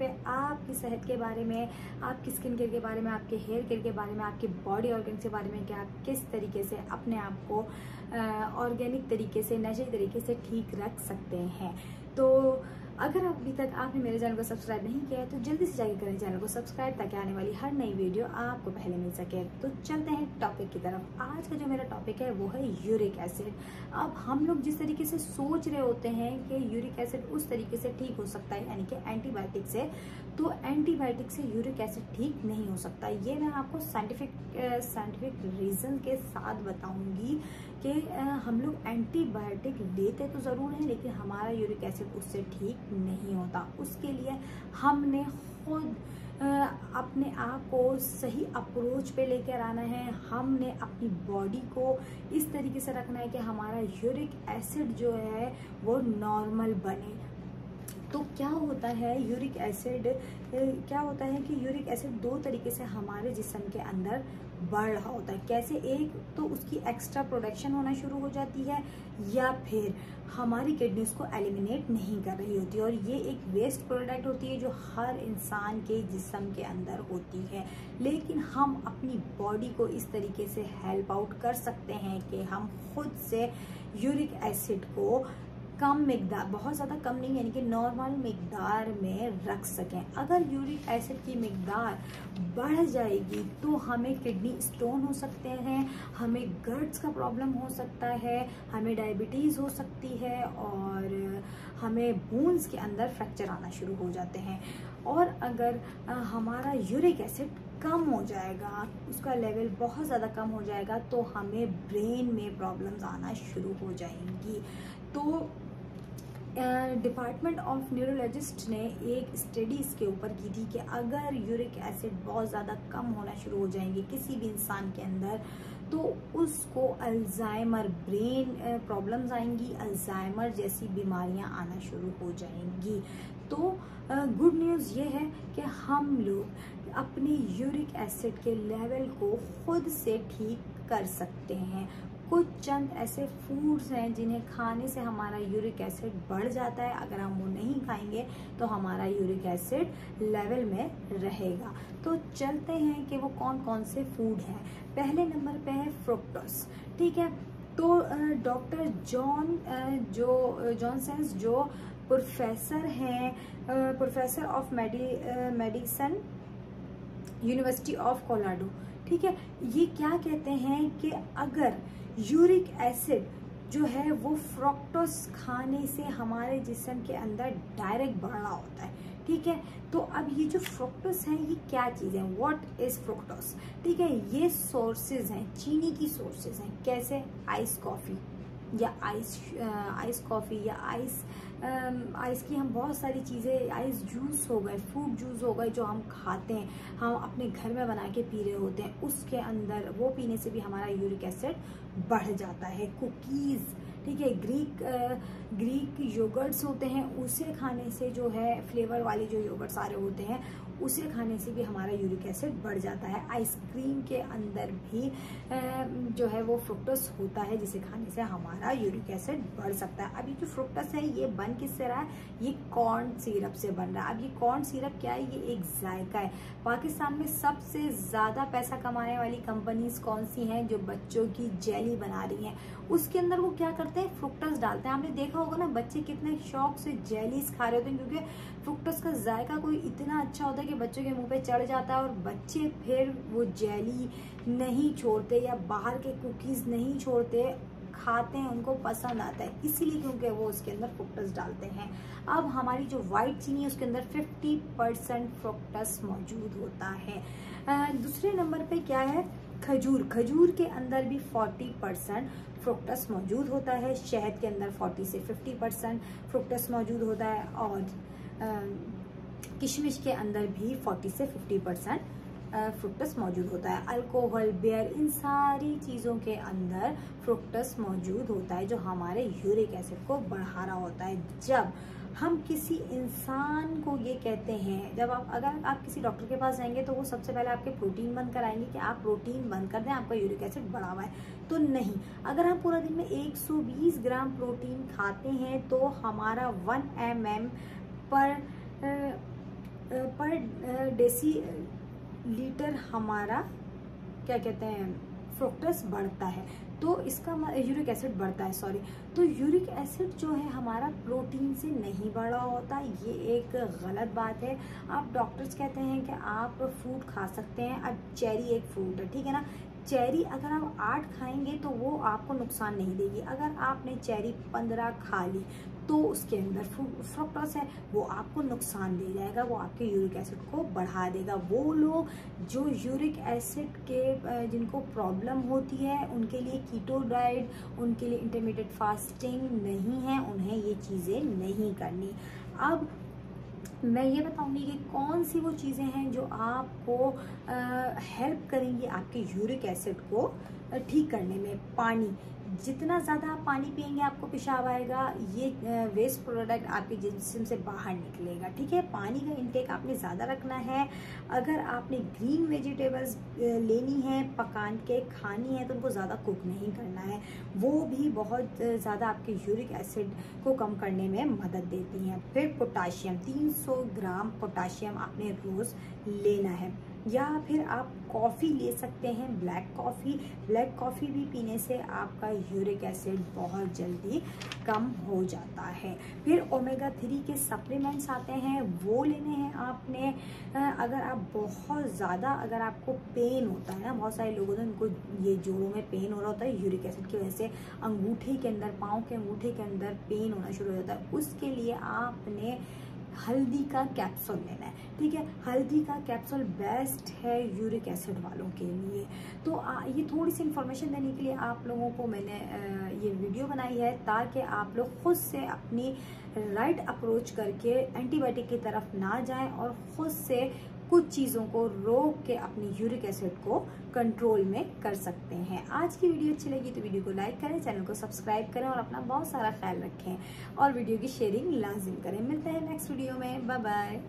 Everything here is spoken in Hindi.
सेहत के बारे में, आपकी स्किन केयर के बारे में, आपके हेयर केयर के बारे में, आपके बॉडी ऑर्गन के बारे में कि आप किस तरीके से अपने आप को ऑर्गेनिक तरीके से नेचुरल तरीके से ठीक रख सकते हैं। तो अगर अभी तक आपने मेरे चैनल को सब्सक्राइब नहीं किया है तो जल्दी से जाकर करें चैनल को सब्सक्राइब ताकि आने वाली हर नई वीडियो आपको पहले मिल सके। तो चलते हैं टॉपिक की तरफ़। आज का जो मेरा टॉपिक है, वो है यूरिक एसिड अब हम लोग जिस तरीके से सोच रहे होते हैं कि यूरिक एसिड उस तरीके से ठीक हो सकता है, यानी कि एंटीबायोटिक से तो एंटीबायोटिक से यूरिक एसिड ठीक नहीं हो सकता। ये मैं आपको साइंटिफिक साइंटिफिक रीजन के साथ बताऊँगी कि हम लोग एंटीबायोटिक लेते तो ज़रूर हैं, लेकिन हमारा यूरिक एसिड उससे ठीक नहीं होता। उसके लिए हमने खुद अपने आप को सही अप्रोच पे लेकर आना है। हमने अपनी बॉडी को इस तरीके से रखना है कि हमारा यूरिक एसिड जो है, वो नॉर्मल बने। तो क्या होता है यूरिक एसिड क्या होता है कि यूरिक एसिड दो तरीके से हमारे जिसम के अंदर बढ़ रहा होता है। कैसे एक तो उसकी एक्स्ट्रा प्रोडक्शन होना शुरू हो जाती है या फिर हमारी किडनीज को एलिमिनेट नहीं कर रही होती और ये एक वेस्ट प्रोडक्ट होती है जो हर इंसान के जिसम के अंदर होती है। लेकिन हम अपनी बॉडी को इस तरीके से हेल्प आउट कर सकते हैं कि हम खुद से यूरिक एसिड को कम मकदार, बहुत ज़्यादा कम नहीं, यानी कि नॉर्मल मकदार में रख सकें। अगर यूरिक एसिड की मकदार बढ़ जाएगी तो हमें किडनी स्टोन हो सकते हैं, हमें गर्ड्स का प्रॉब्लम हो सकता है, हमें डायबिटीज़ हो सकती है, और हमें बोन्स के अंदर फ्रैक्चर आना शुरू हो जाते हैं। और अगर हमारा यूरिक एसिड कम हो जाएगा, उसका लेवल बहुत ज़्यादा कम हो जाएगा तो हमें ब्रेन में प्रॉब्लम्स आना शुरू हो जाएँगी। तो डिपार्टमेंट ऑफ़ न्यूरोलॉजिस्ट ने एक स्टडी इसके ऊपर की थी कि अगर यूरिक एसिड बहुत ज़्यादा कम होना शुरू हो जाएँगे किसी भी इंसान के अंदर तो उसको अल्जाइमर ब्रेन प्रॉब्लम्स आएँगी अल्जाइमर जैसी बीमारियाँ आना शुरू हो जाएँगी। तो गुड न्यूज़ ये है कि हम लोग अपने यूरिक एसिड के लेवल को खुद से ठीक कर सकते हैं। कुछ चंद ऐसे फूड्स हैं जिन्हें खाने से हमारा यूरिक एसिड बढ़ जाता है। अगर हम वो नहीं खाएँगे तो हमारा यूरिक एसिड लेवल में रहेगा। तो चलते हैं कि वो कौन कौन से फ़ूड हैं। पहले नंबर पे है फ्रुक्टोस ठीक है? तो डॉक्टर जॉन जो जॉनसेंस जो प्रोफेसर हैं professor of medicine university of Colorado ठीक है? ये क्या कहते हैं कि अगर यूरिक एसिड जो है वो फ्रोक्टोस खाने से हमारे जिसम के अंदर डायरेक्ट बढ़ रहा होता है, ठीक है? तो अब ये जो फ्रोक्टोस है, ये क्या चीज़ है? व्हाट इज़ फ्रोक्टोस ठीक है, ये सोर्सेज हैं, चीनी की सोर्सेज हैं। कैसे? आइस कॉफ़ी या आइस आइस कॉफ़ी या आइस आइस की हम बहुत सारी चीज़ें आइस जूस हो गए फ्रूट जूस हो गए जो हम खाते हैं, हम अपने घर में बना के पी रहे होते हैं, उसके अंदर वो पीने से भी हमारा यूरिक एसिड बढ़ जाता है। कुकीज़ ठीक है ग्रीक ग्रीक योगर्ट्स होते हैं, उसे खाने से जो है फ्लेवर वाले जो योगर्ट्स आ रहे होते हैं उसे खाने से भी हमारा यूरिक एसिड बढ़ जाता है। आइसक्रीम के अंदर भी जो है वो फ्रुक्टस होता है, जिसे खाने से हमारा यूरिक एसिड बढ़ सकता है। अब ये जो फ्रुक्टस है, ये बन किससे रहा है? ये कॉर्न सिरप से बन रहा है। अब ये कॉर्न सिरप क्या है? ये एक जायका है। पाकिस्तान में सबसे ज़्यादा पैसा कमाने वाली कंपनीज़ कौन सी हैं, जो बच्चों की जेली बना रही हैं? उसके अंदर वो क्या करते हैं? फ्रुक्टस डालते हैं। आपने देखा होगा ना, बच्चे कितने शौक से जेलीज खा रहे होते हैं, क्योंकि फ्रुक्टस का जायका कोई इतना अच्छा होता है कि बच्चों के मुँह पे चढ़ जाता है और बच्चे फिर वो जेली नहीं छोड़ते या बाहर के कुकीज़ नहीं छोड़ते, खाते हैं, उनको पसंद आता है। इसीलिए क्योंकि वो उसके अंदर फ्रुक्टस डालते हैं। अब हमारी जो वाइट चीनी है, उसके अंदर 50 परसेंट फ्रुक्टस मौजूद होता है। दूसरे नंबर पे क्या है? खजूर। खजूर के अंदर भी 40 परसेंट फ्रुक्टस मौजूद होता है। शहद के अंदर 40 से 50 परसेंट फ्रुक्टस मौजूद होता है। और किशमिश के अंदर भी 40 से 50 परसेंट फ्रुक्टस मौजूद होता है। अल्कोहल बियर इन सारी चीज़ों के अंदर फ्रुक्टस मौजूद होता है, जो हमारे यूरिक एसिड को बढ़ा रहा होता है। जब हम किसी इंसान को ये कहते हैं, जब आप, अगर आप किसी डॉक्टर के पास जाएँगे तो वो सबसे पहले आपके प्रोटीन बंद कराएँगे कि आप प्रोटीन बंद कर दें, आपका यूरिक एसिड बढ़ा हुआ है। तो नहीं, अगर हम पूरा दिन में 120 ग्राम प्रोटीन खाते हैं तो हमारा 1 एम mm पर पर डेसी लीटर हमारा, क्या कहते हैं फ्रोक्टस बढ़ता है। तो इसका यूरिक एसिड बढ़ता है सॉरी तो यूरिक एसिड जो है, हमारा प्रोटीन से नहीं बढ़ा होता, ये एक गलत बात है। आप डॉक्टर्स कहते हैं कि आप फ्रूट खा सकते हैं, अब चेरी एक फ्रूट है, ठीक है ना? चेरी अगर आप आठ खाएँगे तो वो आपको नुकसान नहीं देगी। अगर आपने चेरी पंद्रह खा ली तो उसके अंदर फ्रुक्टोस है, वो आपको नुकसान दे जाएगा, वो आपके यूरिक एसिड को बढ़ा देगा। वो लोग जो यूरिक एसिड के जिनको प्रॉब्लम होती है, उनके लिए कीटो डाइट उनके लिए इंटरमीडिएट फास्टिंग नहीं है, उन्हें ये चीज़ें नहीं करनी। अब मैं ये बताऊँगी कि कौन सी वो चीज़ें हैं जो आपको हेल्प करेंगी आपके यूरिक एसिड को ठीक करने में, पानी। जितना ज़्यादा आप पानी पियेंगे, आपको पेशाब आएगा। ये वेस्ट प्रोडक्ट आपके जिसम से बाहर निकलेगा, ठीक है? पानी का इंटेक आपने ज़्यादा रखना है। अगर आपने ग्रीन वेजिटेबल्स लेनी है, पकान के, खानी है तो उनको ज़्यादा कुक नहीं करना है। वो भी बहुत ज़्यादा आपके यूरिक एसिड को कम करने में मदद देती हैं। फिर पोटाशियम 300 ग्राम पोटाशियम आपने रोज़ लेना है। या फिर आप कॉफ़ी ले सकते हैं, ब्लैक कॉफ़ी। ब्लैक कॉफ़ी भी पीने से आपका यूरिक एसिड बहुत जल्दी कम हो जाता है। फिर ओमेगा थ्री के सप्लीमेंट्स आते हैं, वो लेने हैं आपने। अगर आप बहुत ज़्यादा, अगर आपको पेन होता है ना, बहुत सारे लोगों ने उनको ये जोड़ों में पेन हो रहा होता है, यूरिक एसिड की वजह से अंगूठे के अंदर, पाँव के अंगूठे के अंदर पेन होना शुरू हो जाता है। उसके लिए आपने हल्दी का कैप्सूल लेना है। ठीक है? हल्दी का कैप्सूल बेस्ट है यूरिक एसिड वालों के लिए। तो आ, ये थोड़ी सी इन्फॉर्मेशन देने के लिए आप लोगों को मैंने ये वीडियो बनाई है ताकि आप लोग खुद से अपनी राइट अप्रोच करके एंटीबायोटिक की तरफ़ ना जाएँ और खुद से कुछ चीज़ों को रोक के अपनी यूरिक एसिड को कंट्रोल में कर सकते हैं। आज की वीडियो अच्छी लगी तो वीडियो को लाइक करें, चैनल को सब्सक्राइब करें और अपना बहुत सारा ख्याल रखें। और वीडियो की शेयरिंग लाजिम करें। मिलते हैं नेक्स्ट वीडियो में। Bye bye